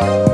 oh